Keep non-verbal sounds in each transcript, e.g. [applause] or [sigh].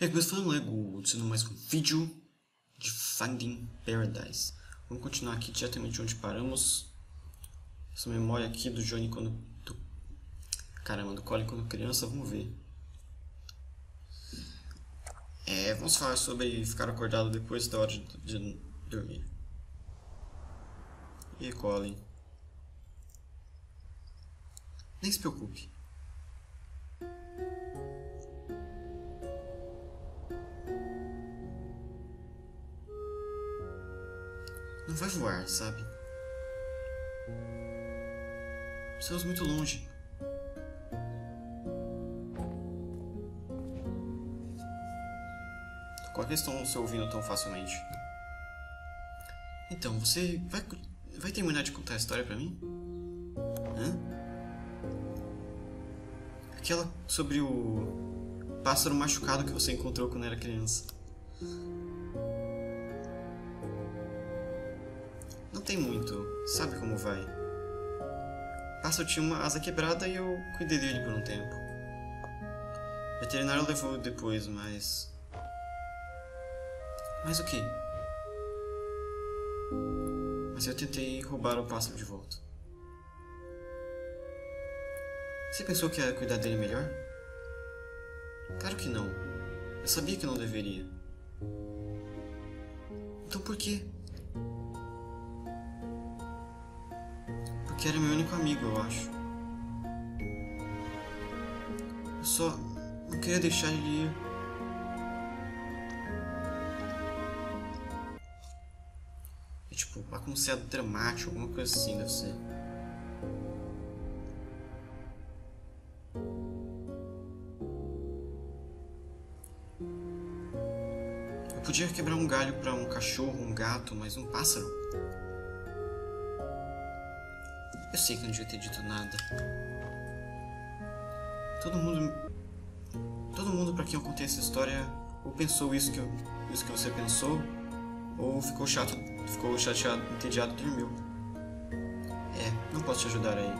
É, começando Lego, sendo mais um vídeo de Finding Paradise. Vamos continuar aqui diretamente onde paramos. Essa memória aqui do Johnny quando... Do, caramba, do Colin quando criança, vamos ver. É, vamos falar sobre ficar acordado depois da hora de, de dormir. E Colin? Nem se preocupe. Não vai voar, sabe? Estamos muito longe. Qual é que estão se ouvindo tão facilmente? Então, você vai, vai terminar de contar a história pra mim? Hã? Aquela sobre o pássaro machucado que você encontrou quando era criança. Tem muito, sabe como vai. Pássaro tinha uma asa quebrada e eu cuidei dele por um tempo. O veterinário levou depois, mas. Mas o que? Mas eu tentei roubar o pássaro de volta. Você pensou que ia cuidar dele melhor? Claro que não. Eu sabia que não deveria. Então por quê? Porque era meu único amigo, eu acho. Eu só não queria deixar ele ir. É tipo, aconselhado dramático, alguma coisa assim, deve ser. Eu podia quebrar um galho para um cachorro, um gato, mas um pássaro. Eu sei que não devia ter dito nada. Todo mundo. Todo mundo para quem eu contei essa história ou pensou isso que, eu, isso que você pensou, ou ficou chato, ficou chateado, entediado e dormiu. É, não posso te ajudar aí.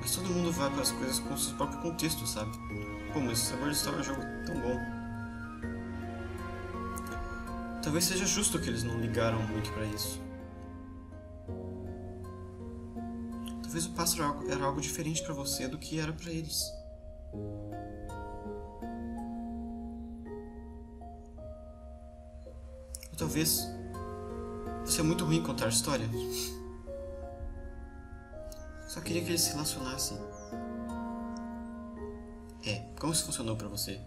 Mas todo mundo vai para as coisas com seu próprio contexto, sabe? Pô, mas o Sabor de História é um jogo tão bom. Talvez seja justo que eles não ligaram muito para isso. Talvez o pássaro era algo diferente para você do que era para eles. Ou talvez você é muito ruim em contar história. Só queria que eles se relacionassem. É, como isso funcionou para você?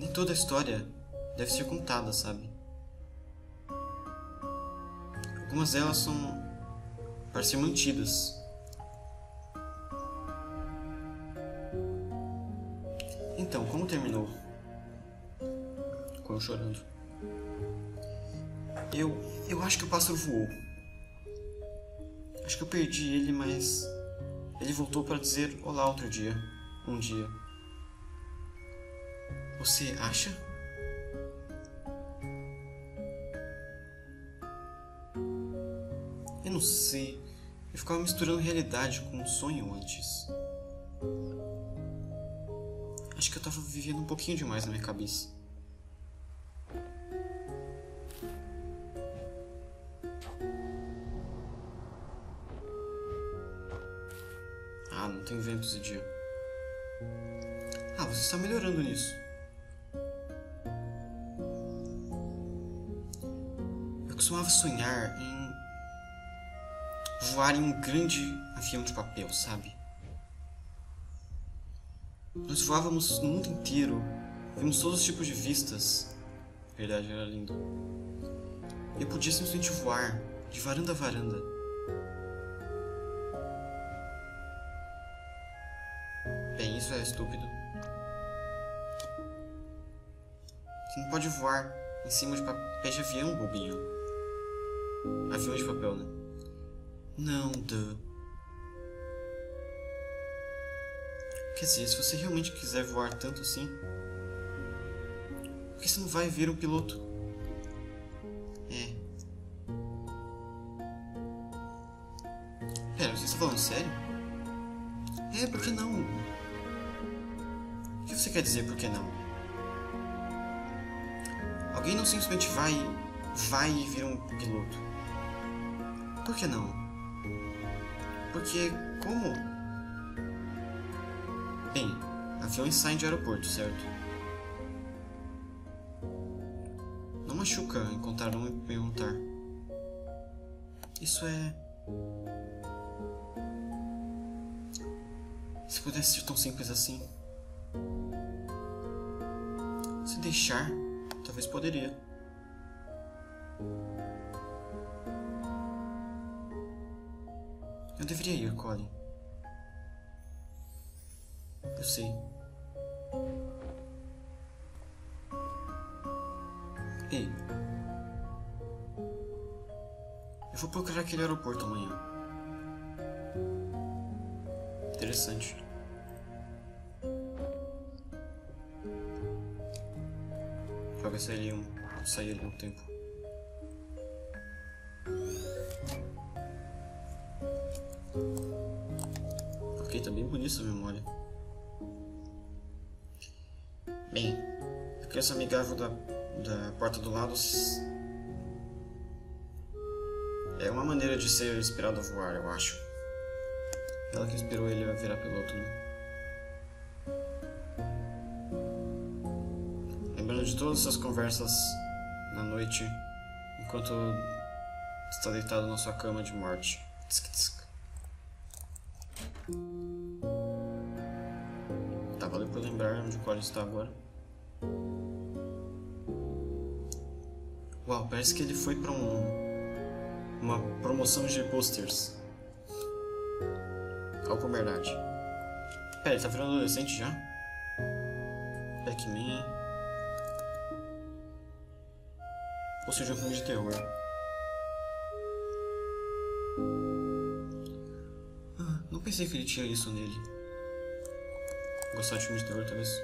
Nem toda a história deve ser contada, sabe? Algumas delas são para ser mantidas. Então, como terminou? Eu chorando. Eu. Eu acho que o pássaro voou. Acho que eu perdi ele, mas. Ele voltou para dizer olá outro dia. Um dia. Você acha? Eu não sei. Eu ficava misturando realidade com um sonho antes. Acho que eu tava vivendo um pouquinho demais na minha cabeça. Ah, não tem vento esse dia. Ah, você está melhorando nisso. Costumava sonhar em voar em um grande avião de papel, sabe? Nós voávamos no mundo inteiro, vimos todos os tipos de vistas. Verdade, era lindo. Eu podia simplesmente voar de varanda a varanda. Bem, isso é estúpido. Você não pode voar em cima de papéis de avião, bobinho. Avião de papel, né? Não, duh. Quer dizer, se você realmente quiser voar tanto assim, por que você não vai ver um piloto? É. Pera, você está falando sério? É, por que não? O que você quer dizer por que não? Alguém não simplesmente vai, vai e vira um piloto. Por que não? Porque como? Bem, aviões saem de aeroporto, certo? Não machuca encontrar um e perguntar. Isso é. Se pudesse ser tão simples assim. Se deixar, talvez poderia. Eu deveria ir, Colin. Eu sei. Ei. Eu vou procurar aquele aeroporto amanhã. Interessante. Ver se ele um, sair ali um tempo. Essa memória. Bem, a criança amigável da, da porta do lado é uma maneira de ser inspirado a voar, eu acho. Ela que inspirou ele a virar piloto, né? Lembrando de todas essas conversas na noite, enquanto está deitado na sua cama de morte. Tsk, tsk. Valeu por lembrar onde o Colin está agora. Uau, parece que ele foi pra um, uma promoção de posters. Algo verdade. Pera, ele tá virando adolescente já? Pac-Man. Ou seja, um filme de terror. Ah, não pensei que ele tinha isso nele. Gostar de filmes de terror, talvez.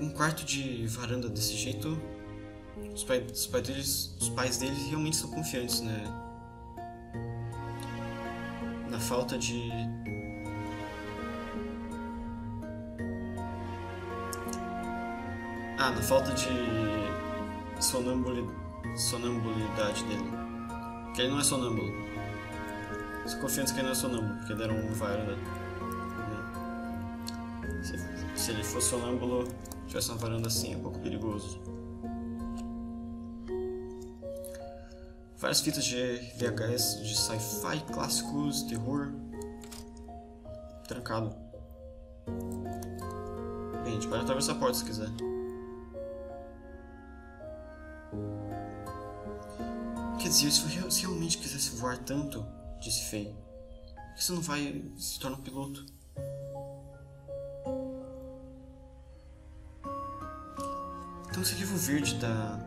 Um quarto de varanda desse jeito. Os, pai, os, pai deles, os pais deles realmente são confiantes, né? Na falta de. Ah, na falta de sonambuli, sonambulidade dele. Que ele não é sonâmbulo. São confiantes que ele não é sonâmbulo, porque deram um varanda. Né? Se, se ele fosse sonâmbulo, tivesse uma varanda assim, é um pouco perigoso. Várias fitas de VHS de sci-fi, clássicos, terror. Trancado. Bem, a gente pode atravessar a porta se quiser. Quer dizer, se, se realmente quisesse voar tanto, disse Faye, por que você não vai se tornar um piloto? Então esse livro verde da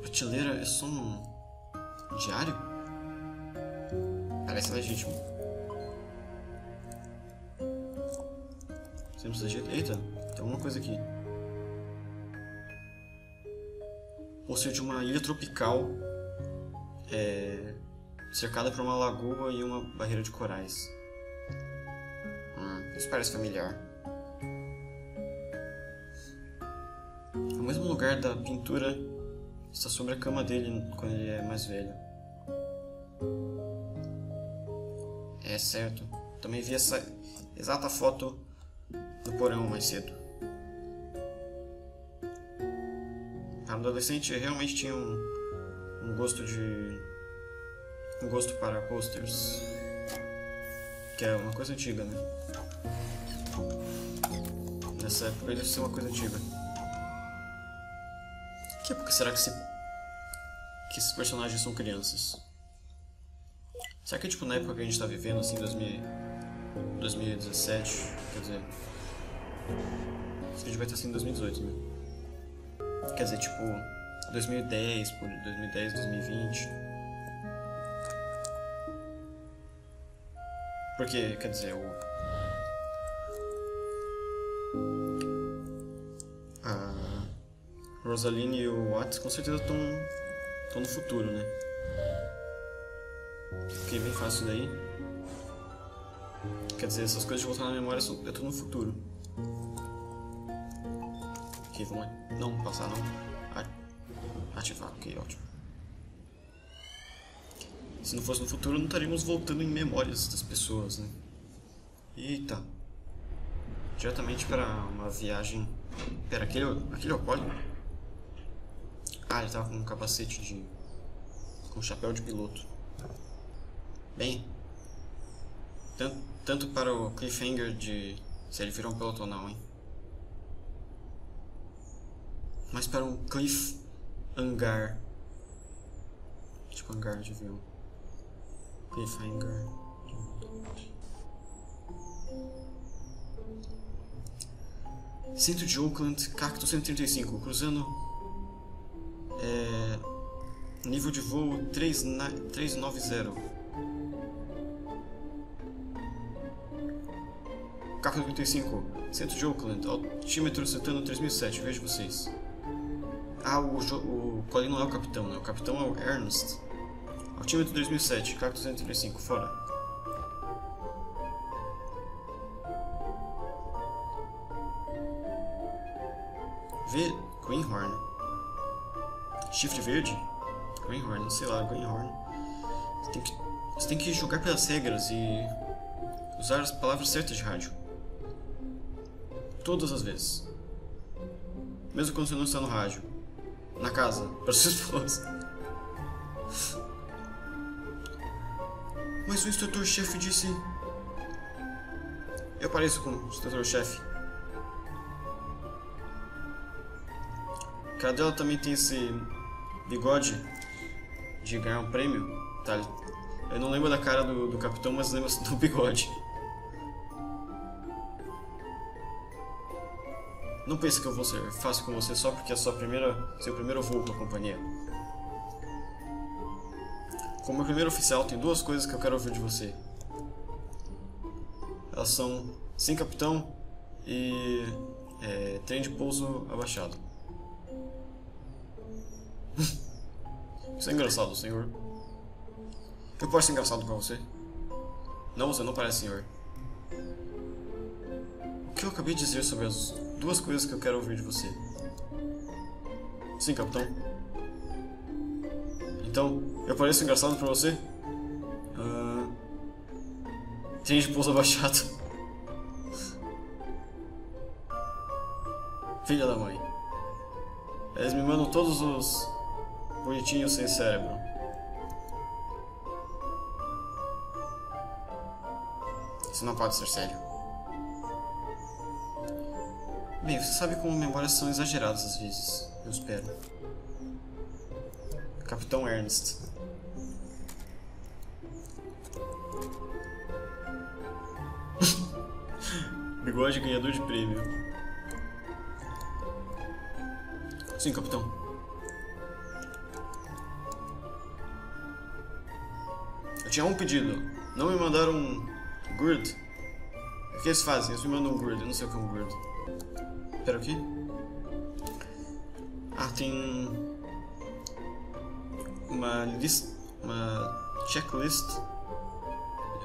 prateleira é só um diário? Parece legítimo. Você não precisa de... Eita, tem alguma coisa aqui. Ou seja, uma ilha tropical é, cercada por uma lagoa e uma barreira de corais. Hum, isso parece familiar. O mesmo lugar da pintura está sobre a cama dele quando ele é mais velho. É certo. Também vi essa exata foto no porão mais cedo. A adolescente realmente tinha um, um gosto de. Um gosto para posters. Que é uma coisa antiga, né? Nessa época deve ser uma coisa antiga. Que época será que, se, que esses personagens são crianças? Será que tipo na época que a gente tá vivendo, assim, 2000, 2017? Quer dizer. Acho que a gente vai estar assim em 2018, né? Quer dizer, tipo, 2010, por 2010, 2020. Porque, quer dizer, o. A Rosaline e o Watts com certeza estão no futuro, né? Ok, bem fácil daí. Quer dizer, essas coisas de voltar na memória é tudo no futuro. Ok, vamos. Não, passar não. Ativar, ok, ótimo. Se não fosse no futuro, não estaríamos voltando em memórias das pessoas, né? Eita. Diretamente para uma viagem... Pera, aquele, aquele o Polly? Ah, ele tava com um capacete de... com um chapéu de piloto. Bem... Tanto, tanto para o cliffhanger de se ele virou um piloto ou não, hein? Mas para um cliff hangar. Tipo hangar de avião. Cliffhanger. Centro de Oakland, Cactus 135, cruzando é, nível de voo 390. Cactus 135, Centro de Oakland, altímetro setando 3007, vejo vocês. Ah, o, o Colin não é o capitão, né? O capitão é o Ernst. Altímetro 2007, Cactus 135, fora. V. Greenhorn. Chifre verde? Greenhorn, sei lá, Greenhorn. Você tem, que, você tem que jogar pelas regras e usar as palavras certas de rádio. Todas as vezes. Mesmo quando você não está no rádio. Na casa, para sua esposa. Mas o instrutor-chefe disse... Eu pareço com o instrutor-chefe. cara dela também tem esse bigode de ganhar um prêmio. Tá? Eu não lembro da cara do, do capitão, mas lembro [laughs] do bigode. Não pense que eu vou ser fácil com você só porque é sua primeira, seu primeiro voo com a companhia. Como meu primeiro oficial, tem duas coisas que eu quero ouvir de você. Elas são sem capitão e é, trem de pouso abaixado. [laughs] Isso é engraçado, senhor. Eu posso ser engraçado com você? Não, você não parece, senhor. O que eu acabei de dizer sobre as duas coisas que eu quero ouvir de você? Sim, capitão. Então, eu pareço engraçado pra você? Uh... Tem de pouso abaixado. Filha da mãe. Eles me mandam todos os Bonitinho sem cérebro. Isso não pode ser sério. Bem, você sabe como memórias são exageradas às vezes. Eu espero. Capitão Ernst. Bigode ganhador de prêmio. Sim, capitão. tinha um pedido. Não me mandaram um grid. O que eles fazem? Eles me mandam um grid. Eu não sei o que é um grid. Espera aqui. Ah, tem uma lista, uma checklist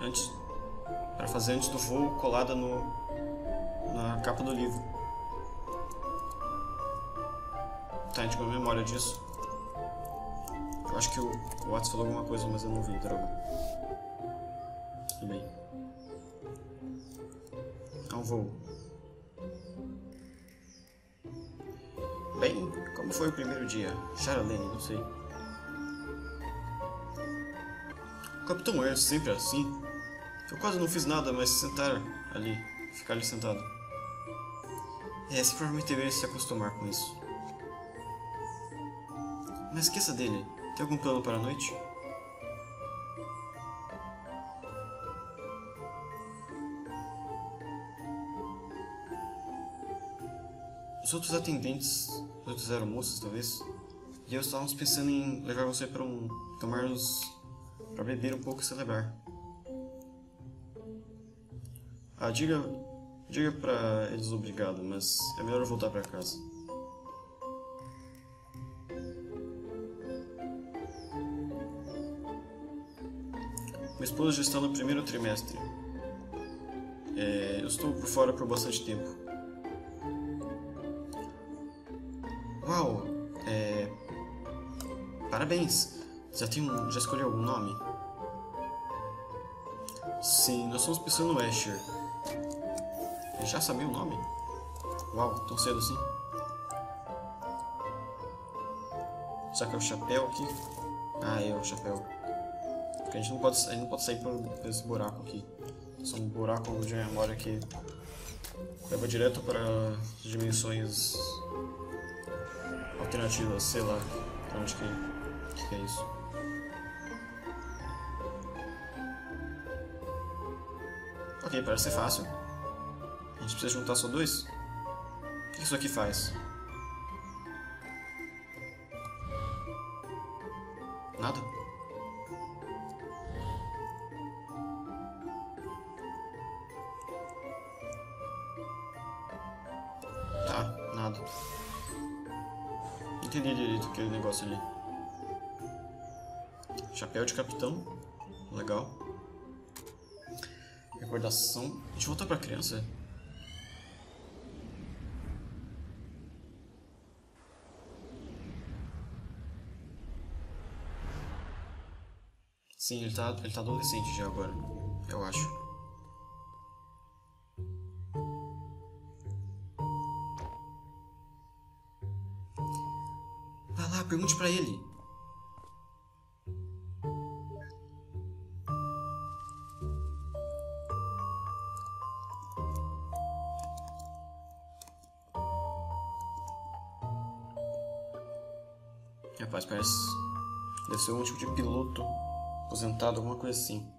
antes para fazer antes do voo colada no na capa do livro. Tá, a gente ganhou memória disso. Eu acho que o, Watts falou alguma coisa, mas eu não vi, droga. Tudo bem. Um voo. Bem, como foi o primeiro dia? Charlene, não sei. O Capitão Ernst sempre é assim. Eu quase não fiz nada, mas sentar ali, ficar ali sentado. É, você provavelmente deveria se acostumar com isso. Mas esqueça dele. Tem algum plano para a noite? Os outros atendentes, os outros aeromoços talvez, e eu estávamos pensando em levar você para um. tomarmos. para beber um pouco e celebrar. Ah, diga. Diga para eles obrigado, mas é melhor eu voltar para casa. Minha esposa já está no primeiro trimestre. É, eu estou por fora por bastante tempo. Uau! É, parabéns! Já, tem um, já escolheu algum nome? Sim, nós estamos pensando no Asher. Já sabia o nome? Uau, tão cedo assim? Será que é o chapéu aqui? Ah, é o chapéu. Porque a gente não pode, a gente não pode sair por, por esse buraco aqui. Só um buraco de memória que leva direto para dimensões alternativas, sei lá, pra onde que, que é isso. Ok, parece ser fácil. Gente precisa juntar só dois? O que isso aqui faz? Nada? Tá, nada. Não entendi direito aquele negócio ali. Chapéu de capitão. Legal. Recordação. Deixa eu voltar pra criança. Sim, ele tá, ele tá adolescente já agora. Eu acho. Vai lá, pergunte pra ele. Rapaz, parece. Deve ser um tipo de piloto aposentado, alguma coisa assim.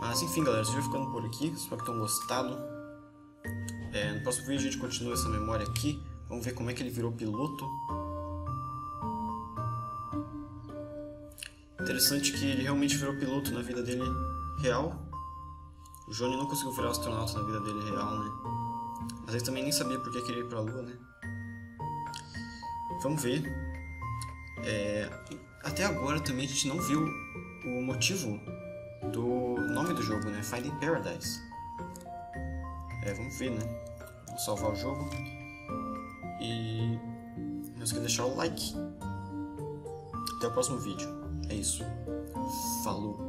Mas enfim, galera, já ficando por aqui. Espero que tenham gostado. É, no próximo vídeo a gente continua essa memória aqui. Vamos ver como é que ele virou piloto. Interessante que ele realmente virou piloto na vida dele real. O Johnny não conseguiu virar astronauta na vida dele real, né? Mas ele também nem sabia por que queria ir pra Lua, né? Vamos ver. É, até agora também a gente não viu o motivo do nome do jogo, né? Finding Paradise. É, vamos ver, né? Vamos salvar o jogo. E não esqueça de deixar o like. Até o próximo vídeo. É isso. Falou.